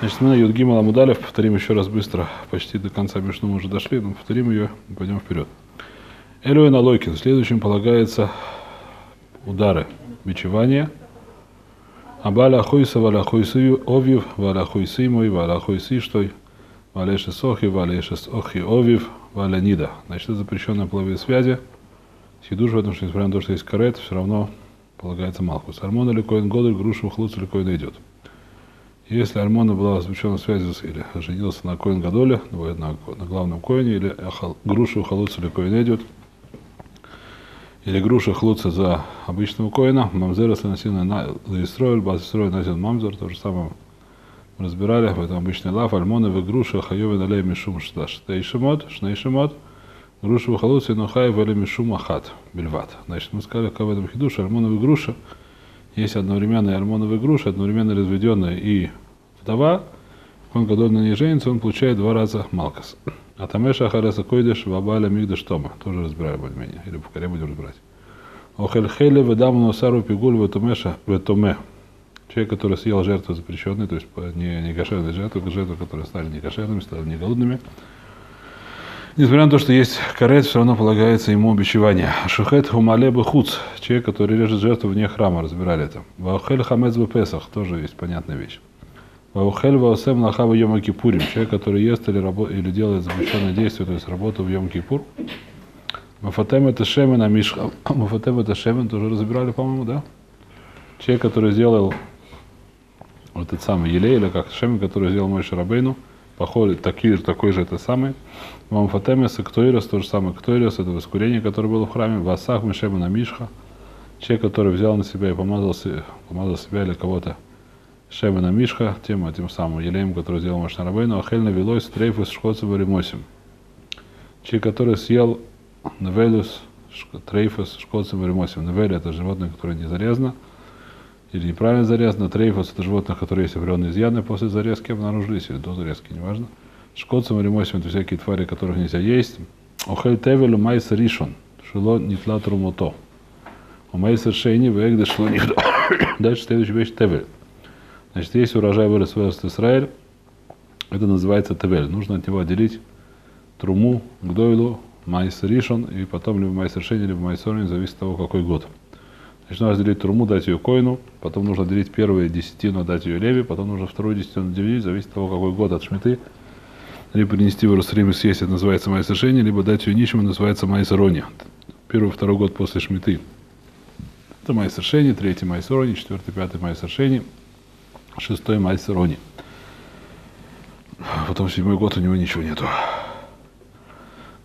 Значит, мы на Юдгима Ламудалев повторим еще раз быстро, почти до конца Мишну мы уже дошли, но повторим ее и пойдем вперед. Элюэн Алойкин. Следующим полагается удары, бичевание. Абаля Хойса, Валя Хойсы Овив, Валя Хойсы мой, Валя Хойсы штой, Валя Шесохи, Валя Шесохи Овив, Валя Нида. Значит, это запрещенные половые связи. Сидуш в этом, что несмотря на то, что есть карет, все равно полагается Малхус. Армон или Коин Годель, грушу хлуц или Коин идет. Если Армона была заключена связь или женился на Коин Гадоле, на, на главном Коине, или грушу халуц или Коин идет, или груша хлуца за обычного коина, мамзер, если носил на Истроиль, баз Истроиль носил мамзер, то же самое разбирали, в этом обычный лав, альмона в груша, хайове налей мишум штейшемот, шнейшемот, груша в халуце, но хай вели мишум ахат, бельват. Значит, мы сказали, как в этом хидуш, альмоновая груша, есть одновременная альмоновая груша, одновременно разведенная и вдова, он на ней женится, он получает два раза малкас. А тамеша ахареса койдеш вабаля мигдаш тома. Тоже разбирали более-менее. Или в коре будем разбирать. Охель хеле ведаму носару пигуль ветомеша ветоме. Человек, который съел жертву запрещенной, то есть не, не кошерной жертвы, жертвы, которые стали не кошерными, стали не голодными. Несмотря на то, что есть карет, все равно полагается ему обещевание. Шухет хумале хуц. Человек, который режет жертву вне храма, разбирали это. Вахель хамец песах. Тоже есть понятная вещь. Ваухель ваосем лахава йома кипурим. Человек, который ест или, рабо, или делает запрещенное действие, то есть работу в йом кипур. Мафатем это шемен, а. Мафатем это шемен, тоже разбирали, по-моему, да? Человек, который сделал вот этот самый елей, или как шемен, который сделал мой шарабейну, похожий, такой, такой же это самый. Мамфатемес и ктоирос, то же самое ктоирос, это воскурение, которое было в храме. Васах мишема мишха. Человек, который взял на себя и помазал, помазал себя или кого-то שמן המשחה, тем, этим самым елеем, который сделал Моше Рабейну, האוכל נבילות וטריפות שקצים ורמשים. Человек, который съел נבילות וטריפות שקצים ורמשים. נבילה это животное, которое не зарезано, или неправильно зарезано. טריפות это животное, которое есть определенные изъяны после зарезки обнаружились, или до зарезки, неважно. שקצים ורמשים это всякие твари, которых нельзя есть. אכל טבל ומעשר ראשון, Шило Нифлат Румото. У Майсер Шейни Вегда Шло Дальше следующая вещь Тевель. Значит, если урожай вырос в Израиль, это называется Тевель. Нужно от него отделить труму, гдойлу, майс ришон, и потом либо майс решение, либо майс зависит от того, какой год. Значит, нужно разделить труму, дать ее коину, потом нужно отделить первую десятину, дать ее леви, потом нужно вторую десятину отделить, зависит от того, какой год от шмиты. Либо принести в Иерусалим и съесть, это называется מעשר שני, либо дать ее нищему, называется מעשר עני. Первый, второй год после шмиты. Это מעשר שני, третий מעשר עני, четвертый, пятый מעשר שני – шестой מעשר עני. Потом седьмой год у него ничего нету.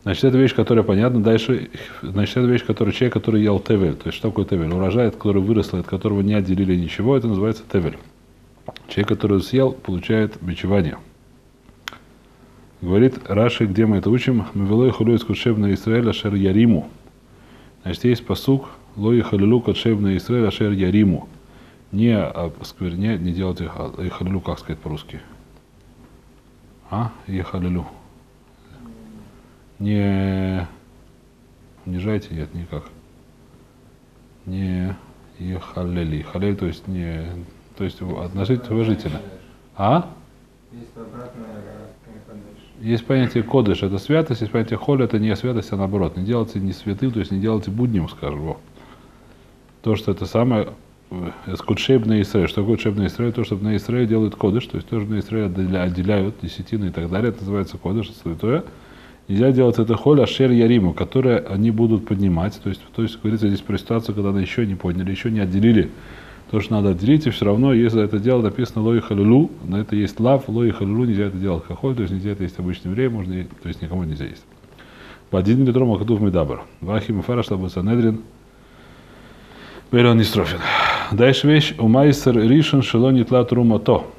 Значит, это вещь, которая понятна. Дальше, значит, это вещь, которая человек, который ел טבל. То есть, что такое טבל? Урожай, от которого выросло, от которого не отделили ничего, это называется טבל. Человек, который съел, получает бичевание. Говорит Раши, где мы это учим? Мы велой хулюй скушев на Израиля шер яриму. Значит, есть посук, лой халилу катшев на Израиля шер яриму не осквернять, не делать их, их халилю, как сказать по-русски? А? Ехалилю. Не унижайте, нет, никак. Не ехалели. Халель, то есть не, то есть относительно уважительно. А? Есть понятие кодыш, это святость, есть понятие холь, это не святость, а наоборот. Не делайте не святым, то есть не делайте будним, скажем. То, что это самое Скудшейб на Исраиль. Что такое Шейб на Исраиль? То, что на Исраиль делают кодыш, то есть тоже на Исраиль отделяют десятины и так далее. Это называется кодыш, святое. Нельзя делать это холь ашер яриму, которое они будут поднимать. То есть, то есть говорится здесь про ситуацию, когда они еще не подняли, еще не отделили то, что надо отделить, и все равно, если это дело написано лои халюлу, на это есть лав, лои халюлу, нельзя это делать хохоль, то есть нельзя это есть обычным евреем, можно, то есть никому нельзя есть. По один литром ахадув медабр. Вахим фараш лабу санедрин. Берон Нистрофин. Дальше вещь. У майсер ришен шелонит латрума то.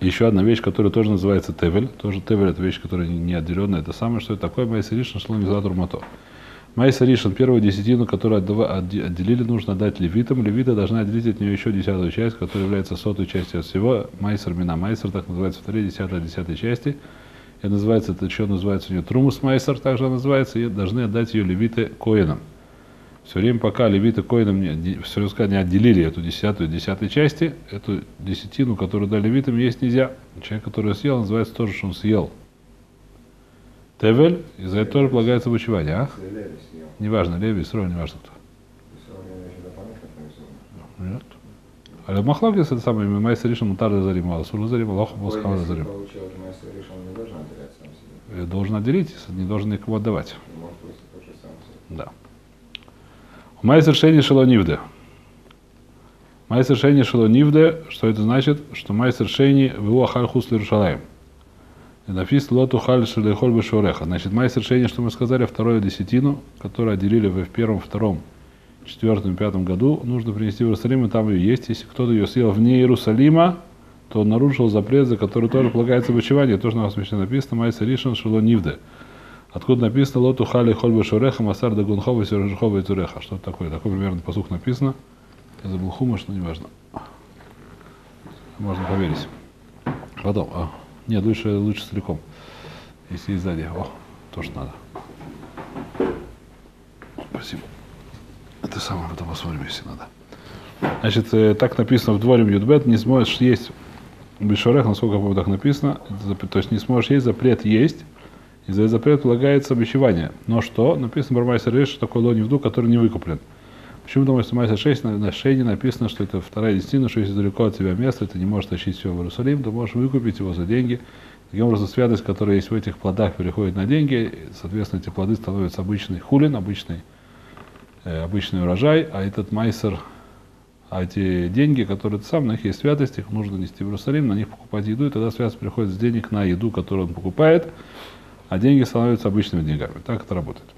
Еще одна вещь, которая тоже называется тевель. Тоже тевель это вещь, которая не отделенная. Это самое, что это такое майсер ришен шелонит латрума то. Майсер ришен, первую десятину, которую отделили, нужно отдать левитам. Левиты должны отделить от нее еще десятую часть, которая является сотой частью от всего. Майсер мина майсер, так называется вторая десятая десятой части. Это называется, это еще называется у нее трумус майсер, также называется, и должны отдать ее левиты коинам. Все время пока левиты коинам не, все не отделили эту десятую десятой части, эту десятину, которую дали левитам, есть нельзя. Человек, который съел, называется тоже, что он съел. Тевель, и за это тоже полагается обучевание, а? Неважно, Леви, Исрой, неважно кто. Нет. А Махлокис это самое имя Майса Ришон Мутар Зарим, а Сур Зарим, Аллах Босхам Зарим. Должен отделить, не должен никому отдавать. Да. Майсер Шейни Шелонивде. Майсер Шейни Шелонивде, что это значит? Что Майсер Шейни Вуа Хальхус Лирушалаем. Написано Лоту Халь Шелехоль Бешуреха. Значит, Майсер Шейни, что мы сказали, вторую десятину, которую отделили вы в первом, втором, четвертом, пятом году, нужно принести в Иерусалим, и там ее есть. Если кто-то ее съел вне Иерусалима, то он нарушил запрет, за который тоже полагается обучевание. Тоже на вас написано Майсер Ришон Шелонивде. Откуда написано Лоту Хали Хольба Шуреха Масар Дагунхова Сюржихова и Туреха. Что это такое? Такой примерно посух написано. Я забыл хумаш, но неважно. Можно поверить. Потом. А, нет, лучше, лучше целиком. Если и сзади. О, то, что надо. Спасибо. Это самое, потом посмотрим, если надо. Значит, э, так написано в дворе Юдбет, не сможешь есть Бешорех, насколько я помню, так написано, то есть не сможешь есть, запрет есть, и за запрет полагается обещевание. Но что? Написано про Майса Рейш, что такое лони вду, который не выкуплен. Почему думаю, что Майса 6 на, на шейне написано, что это вторая десятина, что если далеко от тебя место, ты не можешь тащить все в Иерусалим, ты можешь выкупить его за деньги. Таким образом, святость, которая есть в этих плодах, переходит на деньги, соответственно, эти плоды становятся обычный хулин, обычный, э, обычный урожай, а этот майсер, а эти деньги, которые ты сам, на них есть святость, их нужно нести в Иерусалим, на них покупать еду, и тогда святость приходит с денег на еду, которую он покупает, а деньги становятся обычными деньгами. Так это работает.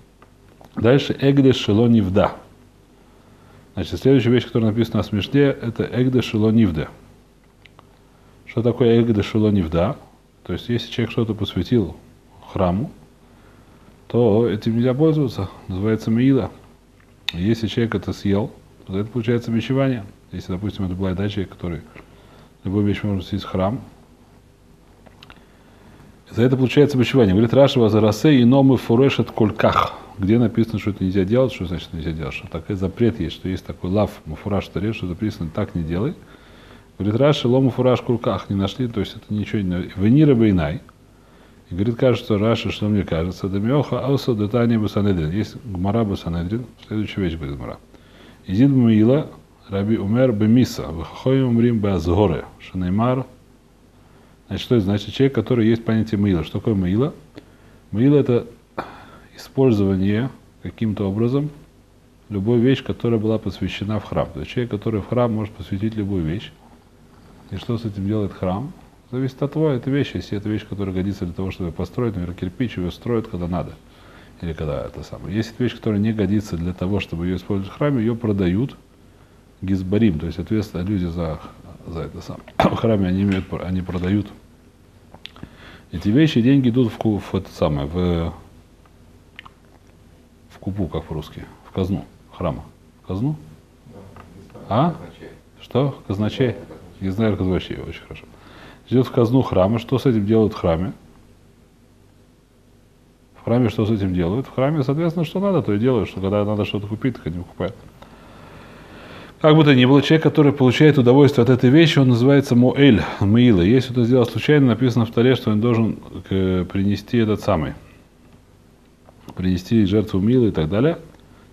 Дальше Эгде Шелонивда. Значит, следующая вещь, которая написана в смешне, это Эгде Шелонивде. Что такое Эгде Шелонивда? То есть, если человек что-то посвятил храму, то этим нельзя пользоваться. Называется Миила. Если человек это съел, то это получается бичевание. Если, допустим, это была дача, который любой вещь можно съесть в храм, за это получается бичевание. Говорит Рашева за расе и номы фурешет кольках. Где написано, что это нельзя делать, что значит нельзя делать, что такой запрет есть, что есть такой лав, мафураж таре, что записано так не делай. Говорит Раши, лому фураж кулках не нашли, то есть это ничего не... Венира бейнай. И говорит, кажется, Раши, что мне кажется, Дамиоха ауса детание басанедрин. Есть гмара басанедрин, следующая вещь говорит гмара. Изид Муила, Раби Умер бемиса, вахохоим умрим беазгоре, шанеймар, Значит, что это значит? Человек, который есть понятие маила. Что такое маила? Маила – это использование каким-то образом любой вещь, которая была посвящена в храм. То есть человек, который в храм может посвятить любую вещь. И что с этим делает храм? Зависит от того, это вещь. Если это вещь, которая годится для того, чтобы построить, например, кирпич, ее строят, когда надо. Или когда это самое. Если это вещь, которая не годится для того, чтобы ее использовать в храме, ее продают гизбарим. То есть, соответственно, люди за за это сам. В храме они, имеют, они продают эти вещи, деньги идут в, в это самое, в, в купу, как по-русски, в казну храма. В казну? А? Что? Казначей? Не знаю, казначей, очень хорошо. Идет в казну храма. Что с этим делают в храме? В храме что с этим делают? В храме, соответственно, что надо, то и делают, что когда надо что-то купить, так они покупают. Как бы то ни было, человек, который получает удовольствие от этой вещи, он называется Моэль, Маила. Если это сделал случайно, написано в Таре, что он должен принести этот самый, принести жертву Милы и так далее.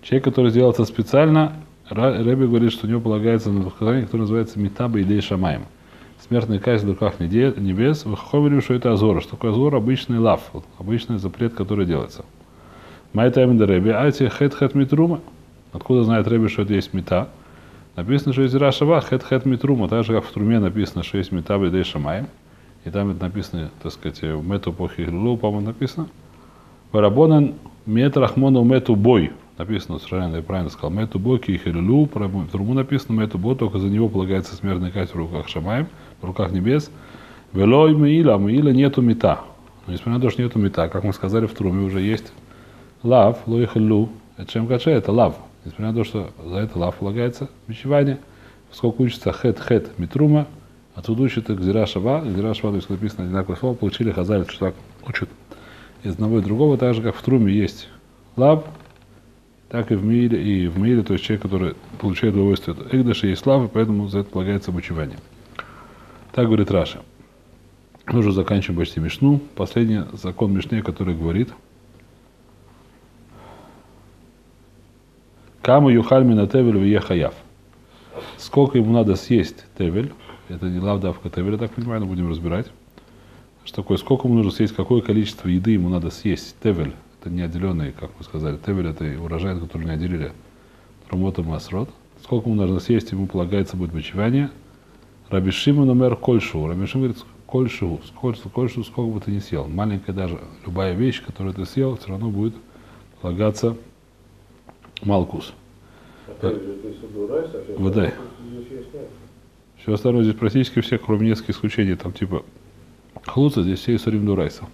Человек, который сделал это специально, Рэби говорит, что у него полагается на наказание, которое называется Митаба Идей Шамаем. Смертная казнь в руках небес. Вы говорим, что это Азор. Что такое Азор? Обычный лав, обычный запрет, который делается. Майтайм Рэби, ати хет хет митрума. Откуда знает Рэби, что это есть мета? Написано, что есть Рашава, хет хет митрума, так же, как в Труме написано, что есть метабы дей шамаем. И там это написано, так сказать, в мету похи лу, по-моему, написано. Варабонан мет рахмону мету бой. Написано, совершенно я правильно сказал, мету бой ки хилюлю, в Труму написано мету бой, только за него полагается смертная казнь в руках шамаем, в руках небес. Велой миила, миила нету мета. Но несмотря на то, что нету мета, как мы сказали в Труме, уже есть лав, лой хилю, это чем каче, это лав. Несмотря на то, что за это лав полагается бичевание, поскольку учится хет-хет митрума, отсюда учат гзира шава, гзира шава, то есть написано одинаковое слово, получили хазаль, что так учат из одного и другого, так же, как в труме есть лав, так и в мире, и в мире, то есть человек, который получает удовольствие от Эгдаша и славы, поэтому за это полагается обучевание. Так говорит Раша. Мы уже заканчиваем почти Мишну. Последний закон Мишне, который говорит, Каму юхальмина тевель в хаяв. Сколько ему надо съесть тевель, это не лавдавка тевель, я так понимаю, но будем разбирать. Что такое, сколько ему нужно съесть, какое количество еды ему надо съесть. Тевель, это не отделенный, как мы сказали, тевель это урожай, который не отделили Румота Масрот. Сколько ему нужно съесть, ему полагается будет бочевание. Раби Шимон умер кольшу. Раби говорит, кольшу, сколько, кольшу, сколько бы ты ни съел. Маленькая даже, любая вещь, которую ты съел, все равно будет полагаться Малкус. Выдай. Все остальное здесь практически все, кроме нескольких исключений, там типа Хлуца, здесь все Исурим Дурайса.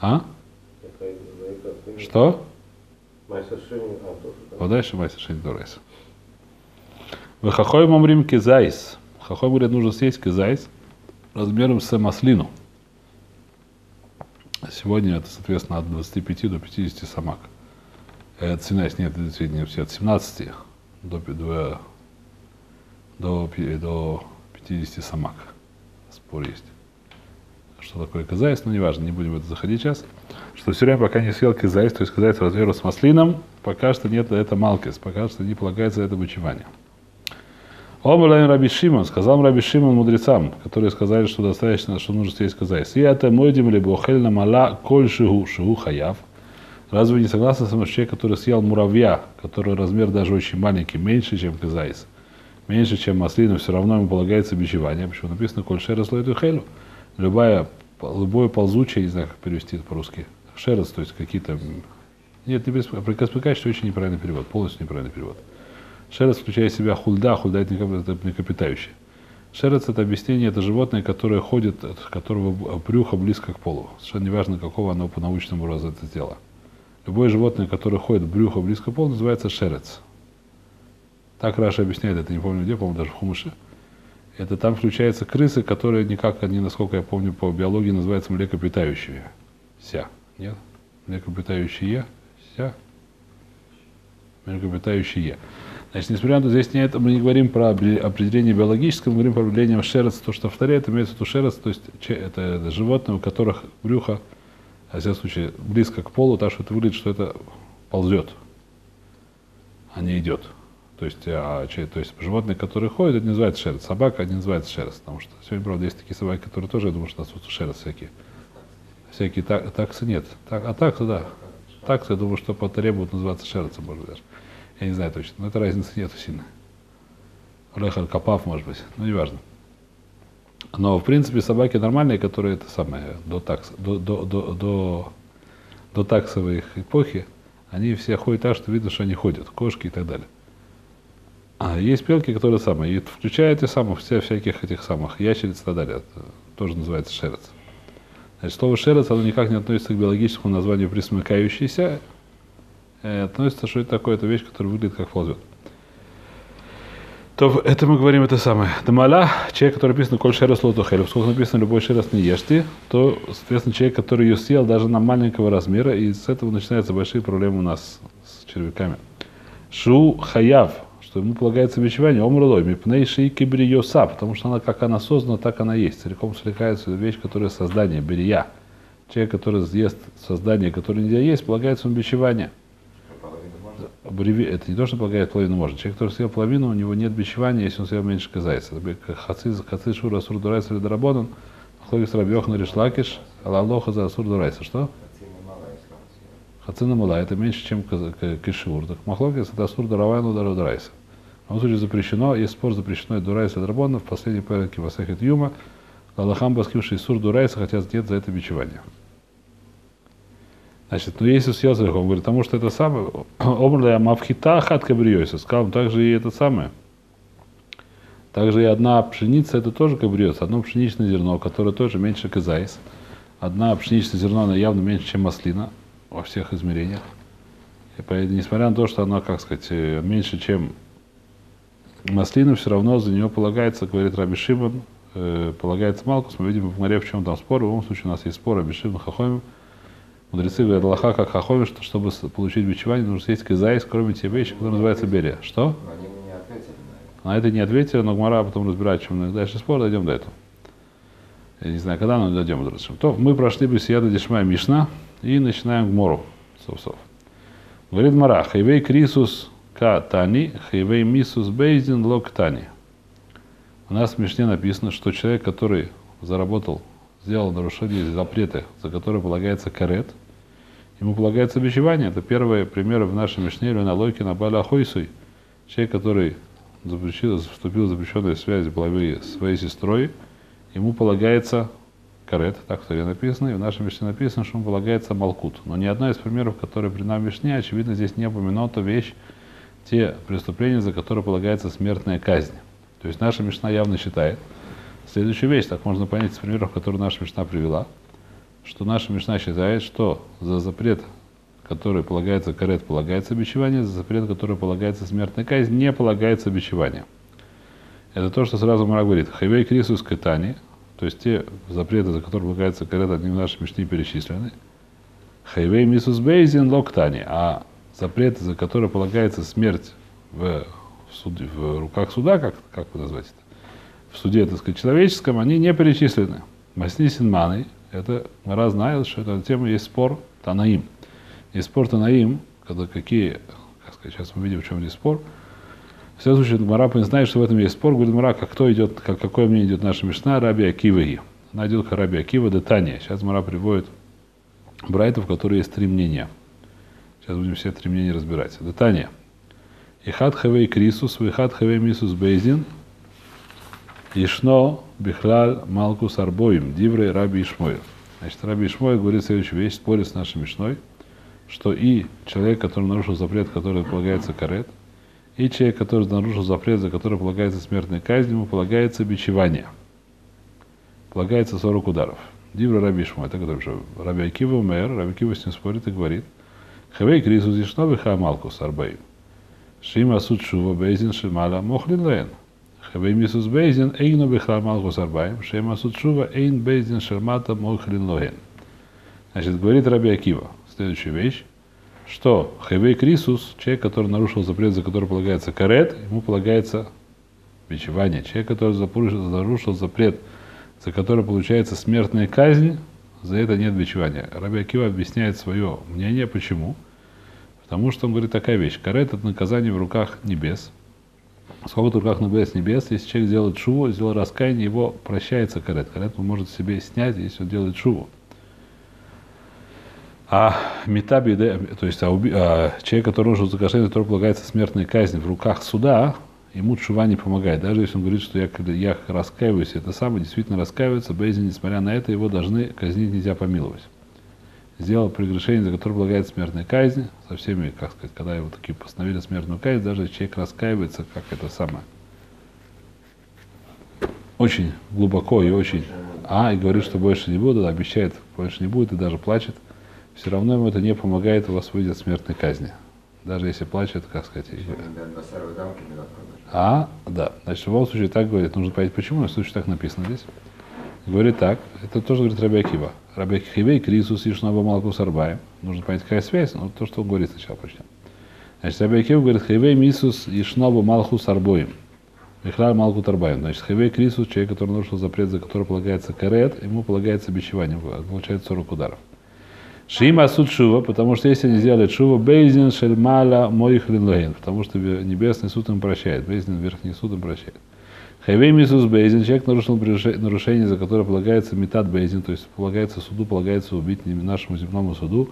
А? Что? Вот дальше Майсер Шини Дурайса. В Хахой Мамрим Кизайс. Хахой говорит, нужно съесть кизайс размером с маслину. Сегодня это, соответственно, от 25 до 50 самак. Э, цена, нет, не все, от 17 до, до, до, до 50 самак. Спор есть. Что такое כזית, но неважно, не будем в это заходить сейчас. Что все время, пока не съел כזית, то есть כזית размером с маслину, пока что нет, это מלקות, пока что не полагается это бичевание. אמר להן רבי שמעון, сказал Раби Шимон мудрецам, которые сказали, что достаточно, что нужно съесть כזית. אי אתם מודים לי באוכל נמלה כל שהוא, שהוא חייב. Разве не согласны с человек, который съел муравья, который размер даже очень маленький, меньше, чем כזית, меньше, чем маслина, все равно ему полагается бичевание. Почему написано כל שרץ לא תאכלו? Любая, любое ползучее, не знаю, как перевести это по-русски, шерес, то есть какие-то... Нет, не прикаспекать, что очень неправильный перевод, полностью неправильный перевод. Шерец включает в себя хульда, хульда это млекопитающее. Шерец это объяснение, это животное, которое ходит, от которого брюхо близко к полу. Совершенно неважно, какого оно по научному разу это сделало. Любое животное, которое ходит брюхо близко к полу, называется шерец. Так Раша объясняет, это не помню где, по-моему, даже в Хумыше. Это там включаются крысы, которые никак, они, насколько я помню, по биологии называются млекопитающие. Ся. Нет? Млекопитающие. Ся. Млекопитающие. Значит, несмотря на то, здесь не это, мы не говорим про определение биологическое, мы говорим про определение шерец, то, что повторяет, имеется в виду шерец, то есть это животное, у которых брюхо а в случае, близко к полу, так что это выглядит, что это ползет, а не идет. То есть, а, то есть животные, которые ходят, это не называется шерсть. Собака не называется шерсть, потому что сегодня, правда, есть такие собаки, которые тоже, я думаю, что нас шерсть всякие. Всякие так, таксы нет. Так, а таксы, да. Таксы, я думаю, что по будут называться шерсть, может быть, даже. Я не знаю точно, но это разницы нет сильно. Лехар Капав, может быть, но неважно. Но, в принципе, собаки нормальные, которые это самое, до, такс, до, до, до, до, до таксовой эпохи, они все ходят так, что видно, что они ходят, кошки и так далее. А есть белки, которые самые, и включая эти самых, все всяких этих самых ящериц и так далее, это тоже называется шерец. Значит, слово шерец, оно никак не относится к биологическому названию присмыкающийся, э, относится, что это такое, это вещь, которая выглядит как ползет то это мы говорим это самое. Дамаля, человек, который написано коль шерес лотохелев, сколько написано любой шерес не ешьте, то, соответственно, человек, который ее съел даже на маленького размера, и с этого начинаются большие проблемы у нас с червяками. Шу хаяв, что ему полагается бичевание, омрулой, мипней ши кибриоса, потому что она, как она создана, так она есть. Целиком слекается вещь, которая создание, берия. Человек, который съест создание, которое нельзя есть, полагается ему бичевание это не то, что полагает половину можно. Человек, который съел половину, у него нет бичевания, если он съел меньше казайца. Это хаци, хаци шура асур дурайса или дарабонан, хлогис рабьехан решлакиш, алалоха за асур дурайса. Что? Хацина мала, это меньше, чем кишур. Так махлокис это асур даравайну дару дурайса. В любом случае запрещено, есть спор запрещено и дурайса дарабона в последней порядке Васахет Юма, Аллахам баскивший сур дурайса хотят нет за это бичевание. Значит, ну если съел целиком, говорит, потому что это самое, обрля мавхита хат кабриоса, сказал, также и это самое. Также и одна пшеница, это тоже кабриос, одно пшеничное зерно, которое тоже меньше казайс. Одна пшеничное зерно, она явно меньше, чем маслина во всех измерениях. И поэтому, несмотря на то, что она, как сказать, э, меньше, чем маслина, все равно за нее полагается, говорит Раби Шимон, э, полагается Малкус. Мы видим в море, в чем там спор. В любом случае у нас есть спор Раби Шимон Хахомим Мудрецы говорят, Аллаха как хахоми, что чтобы получить бичевание, нужно съесть кизайс, кроме те вещи, которые называются берия. Что? Они не ответили на На это не ответили, но Гмара потом разбирает, чем дальше спор, дойдем до этого. Я не знаю, когда, но дойдем до этого. То мы прошли בסייעתא דשמיא Мишна и начинаем Гмору, сов-сов. Говорит Гмара, חייבי כריתות קתני, חייבי מיתות בית דין לא קתני. У нас в Мишне написано, что человек, который заработал, сделал нарушение запрета, за которое полагается כרת, ему полагается бичевание. Это первые примеры в нашей Мишне הן הלוקין הבא על אחותו. Человек, который запрещил, вступил в запрещенные связи половые с своей сестрой, ему полагается карет, так в Торе написано, и в нашем Мишне написано, что ему полагается малкут. Но ни одна из примеров, которые при нам Мишне, очевидно, здесь не упомянута вещь, те преступления, за которые полагается смертная казнь. То есть наша Мишна явно считает, следующую вещь, так можно понять из примеров, которые наша Мишна привела, что наша Мишна считает, что за запрет, который полагается карет, полагается бичевание, за запрет, который полагается смертная казнь, не полагается бичевание. Это то, что сразу Мара говорит. Хайвей крисус катани, то есть те запреты, за которые полагается карет, они в нашей Мишне перечислены. Хайвей мисус бейзин локтани, а запреты, за которые полагается смерть в, суде, в руках суда, как, как вы назвать это, в суде, так сказать, человеческом, они не перечислены. Масни синманы, это Мара знает, что эта тема есть спор Танаим. Есть спор Танаим, когда какие, как сказать, сейчас мы видим, в чем здесь спор. В всяком случае, Мара знает, что в этом есть спор. Говорит Мара, как кто идет, как, какое мнение идет наша Мишна, Раби Акиваги. Она идет к Раби Акива до Тания. Сейчас Мара приводит брайтов, которые есть три мнения. Сейчас будем все три мнения разбирать. Детание. Ихат хавей крисус, вихат хавей мисус бейзин, Ишно бихлаль малкус арбоим, диврей раби Ишмой. Значит, раби Ишмой говорит следующую вещь, спорит с нашей Мишной, что и человек, который нарушил запрет, который полагается карет, и человек, который нарушил запрет, за который полагается смертная казнь, ему полагается бичевание. Полагается 40 ударов. Дивра Раби Ишмой, это который же Раби Акива мэр, Раби Акива с ним спорит и говорит, Хавей крисус ишно биха малкус арбоим. Шима суд шува бейзин шимала мохлин лен. Хавей мисус бейзин эйну биха малкус арбоим. Шима суд шува эйн бейзин шермата мохлин лен. Значит, говорит Раби Акива, следующая вещь, что Хавей Крисус, человек, который нарушил запрет, за который полагается карет, ему полагается бичевание. Человек, который нарушил запрет, за который получается смертная казнь, за это нет бичевания. Раби Акива объясняет свое мнение, почему. Потому что он говорит такая вещь. Карет – это наказание в руках небес. Сколько в руках небес небес, если человек сделает шуву, сделает раскаяние, его прощается карет. Карет он может себе снять, если он делает шуву. А метаби, то есть а, уби, а, человек, который нарушил закашение, который полагается смертная казнь в руках суда, ему чува не помогает. Даже если он говорит, что я, я раскаиваюсь, это самое действительно раскаивается, Бейзи, несмотря на это, его должны казнить, нельзя помиловать. Сделал прегрешение, за которое полагается смертная казнь, со всеми, как сказать, когда его такие постановили смертную казнь, даже человек раскаивается, как это самое. Очень глубоко и очень... А, и говорит, что больше не буду, обещает, больше не будет, и даже плачет. Все равно ему это не помогает его освободить от смертной казни. Даже если плачет, как сказать. А, да. Значит, в любом случае так говорит. Нужно понять, почему, в случае так написано здесь. Говорит так. Это тоже говорит Раби Акива. Раби Акива и Крисус и Шнаба Малку Сарбаем. Нужно понять, какая связь, но то, что он говорит сначала почнем. Значит, Раби Акива говорит, Хивей Мисус и Шнаба Малху Сарбоем. Михлар Малку Тарбаем. Значит, Хивей Крисус, человек, который нарушил запрет, за который полагается карет, ему полагается бичевание, получается 40 ударов. Шима суд шува, потому что если они сделали шува, бейзин шельмала моих линлоген, потому что небесный суд им прощает, бейзин верхний суд им прощает. Хайвей мисус бейзин, человек нарушил нарушение, за которое полагается метат бейзин, то есть полагается суду, полагается убить нашему земному суду,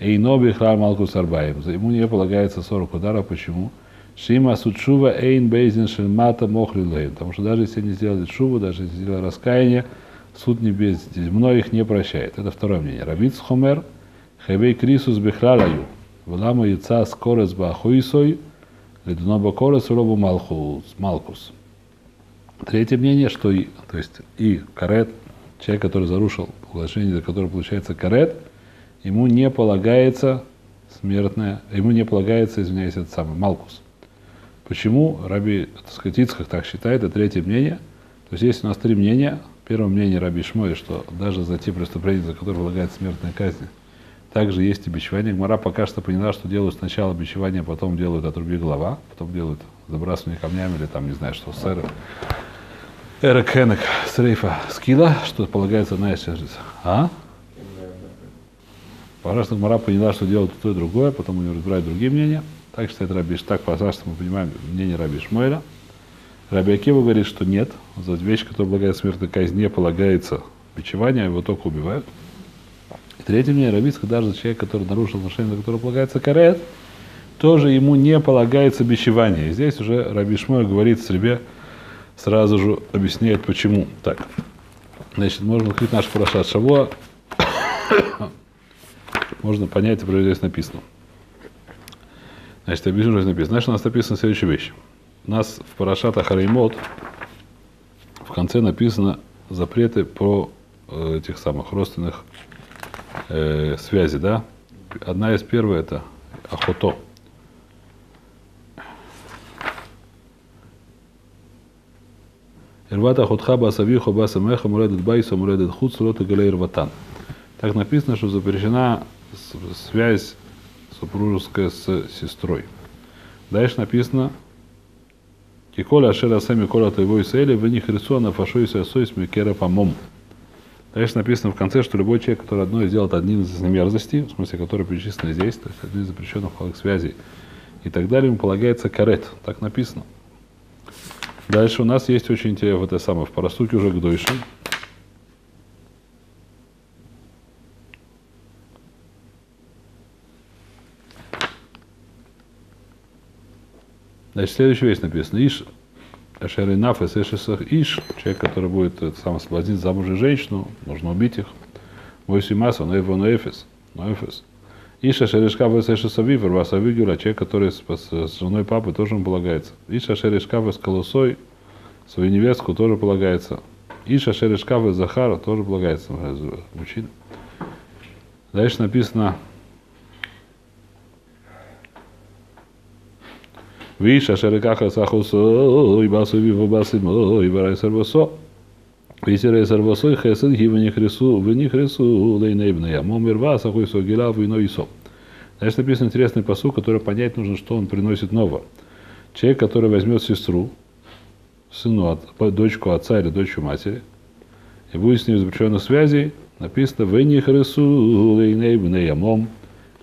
эйно бихрар малку сарбаем, ему не полагается 40 ударов, почему? Шима суд шува эйн бейзин шельмата мохлин потому что даже если они сделали шуву, даже если сделали раскаяние, суд небес многих не прощает. Это второе мнение. Рабиц Хомер, Хевей Крисус Бехлалаю. Валама яца скорес бахуисой, ледуно бакорес робу малкус. Третье мнение, что и, то есть и карет, человек, который зарушил положение, за которое получается карет, ему не полагается смертное, ему не полагается, извиняюсь, это самый малкус. Почему Раби, так сказать, так считает, это третье мнение. То есть есть у нас три мнения. Первое мнение Раби Шмой, что даже за те преступления, за которые полагается смертная казнь, Также есть и бичевание. Гмара пока что поняла, что делают сначала бичевание, потом делают отруби голова, потом делают забрасывание камнями или там, не знаю, что, сэр. Эра Кенек с рейфа скила, что полагается одна из А? Пока что Гмара поняла, что делают то и другое, потом у него разбирают другие мнения. Так считает Рабиш. Так, что мы понимаем мнение Раби Шмойля. Раби Акива говорит, что нет, за вещь, которая полагает смертной казнь, полагается бичевание, его только убивают. И третье мнение Рабицка, даже человек, который нарушил отношение, за которое полагается карет, тоже ему не полагается бичевание. И здесь уже Раби Шмой говорит себе, сразу же объясняет, почему. Так, значит, можно открыть наш Парашат Шаво, можно понять, что здесь написано. Значит, объясню, что здесь написано. Значит, у нас написана следующая вещь. У нас в Парашата Хареймот в конце написано запреты про э, этих самых родственных э, связей, да? Одна из первых это охото. Ирвата ходха басавихо басамеха муредет байса муредет худ сулота галей рватан. Так написано, что запрещена связь супружеская с сестрой. Дальше написано, Киколя Ашера Сами Кола Твоего Исраэля, в них рисуана фашуиса сойс микера помом. Дальше написано в конце, что любой человек, который одно сделает одним из мерзостей, в смысле, который перечислены здесь, то есть один из запрещенных половых связей, и так далее, ему полагается карет. Так написано. Дальше у нас есть очень интересно, это самое, в Парасуке уже к Дойшам. Значит, следующая вещь написана. Иш Ашеринаф Эсэшесах Иш, человек, который будет это, сам освободить замужнюю женщину, нужно убить их. Войсимаса, Ноэфа Ноэфис, Ноэфис. Иша Шеришка Эсэшеса Вивер, Васа Вигюра, человек, который с, с, женой папы тоже ему полагается. Иша Шеришка с Колосой, свою невестку тоже полагается. Иша Шеришка Захара тоже полагается мужчина. Дальше написано Видишь, ашерекаха сахусо, и басу виву басимо, и барай. Висерей сарвасо, и хесед, и вених рису, вених рису, лейнейбная. Момир вас, ахуй согила, вино и со. Дальше написан интересный посыл, который понять нужно, что он приносит нового. Человек, который возьмет сестру, сыну, от, дочку отца или дочку матери, и будет с ней запрещенных связей, написано «Вених рису лейнейбная мом»,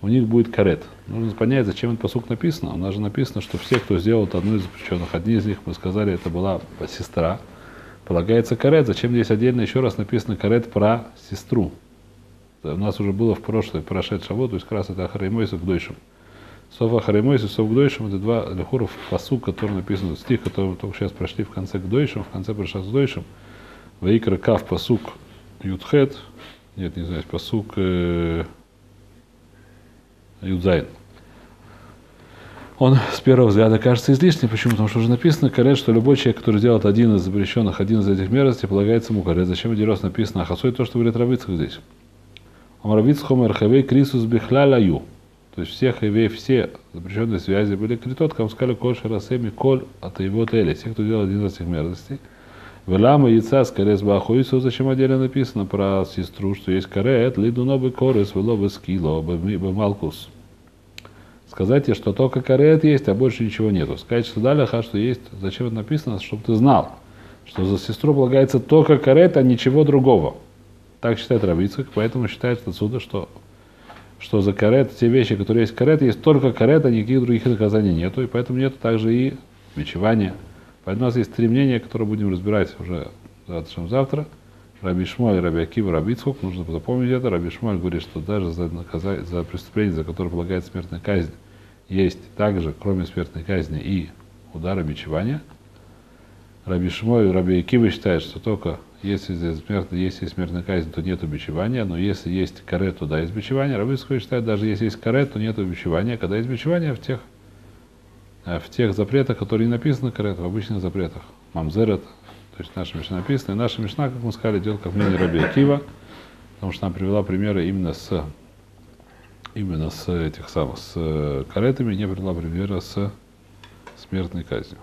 у них будет карет – Нужно понять, зачем этот посук написано. У нас же написано, что все, кто сделал одну из запрещенных, одни из них, мы сказали, это была сестра, полагается карет. Зачем здесь отдельно еще раз написано карет про сестру? У нас уже было в прошлой, прошедшей вот, то есть как раз это Ахаримойса к Дойшим. Сов Ахаримойса, Сов к Дойшим, это два лихуров посук, который написан, стих, который только сейчас прошли в конце к Дойшим, в конце пришел с Дойшим. Ваикра Кав посук Ютхет, нет, не знаю, посук э, Юдзайн. Он с первого взгляда кажется излишним. Почему? Потому что уже написано, карет, что любой человек, который делает один из запрещенных, один из этих мерзостей, полагается ему карет. Зачем раз написано Ахасой то, что говорит Равицкак здесь? Омравиц хомер хавей крисус бихлялаю. То есть всех хавей, все запрещенные связи были критот, кам сказали коль шарасеми коль от его тели. Все, кто делал один из этих мерзостей. Велама яйца с карес бахуису, зачем отдельно написано про сестру, что есть карет, лиду новый корес, вело бы скило, бы малкус. Сказать ей, что только карет есть, а больше ничего нету. Сказать, что далее, что есть, зачем это написано, чтобы ты знал, что за сестру полагается только карет, а ничего другого. Так считает Равицкак, поэтому считается отсюда, что, что за карет, те вещи, которые есть карет, есть только карет, а никаких других наказаний нету, и поэтому нету также и бичевания, Поэтому у нас есть три мнения, которые будем разбирать уже завтра. Раби Шмуаль, Раби Акива, Раби Ицхок, нужно запомнить это. Раби Шмуаль говорит, что даже за, наказание, за преступление, за которое полагается смертная казнь, есть также, кроме смертной казни, и удара бичевания. Раби Шмуаль, Раби Акива считает, что только если здесь смертная, если есть смертная казнь, то нет бичевания, но если есть карет, то да, есть бичевание. Раби Ицхок считает, даже если есть карет, то нет бичевания. Когда есть бичевание в тех Э, в тех запретах, которые не написаны карет, в обычных запретах. Мамзерет, то есть наша Мишна написана. И наша Мишна, как мы сказали, делает как мнение Раби Акива, потому что она привела примеры именно с именно с этих самых с каретами, не привела примера с смертной казнью.